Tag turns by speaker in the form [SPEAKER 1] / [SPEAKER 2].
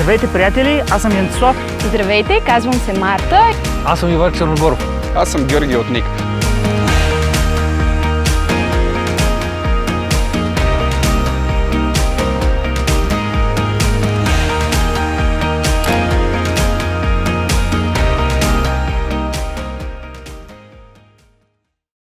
[SPEAKER 1] Здравейте, приятели! Аз съм Янцислав.
[SPEAKER 2] Здравейте, казвам се Марта.
[SPEAKER 3] Аз съм Ивар Черногоров.
[SPEAKER 4] Аз съм Георги Отник.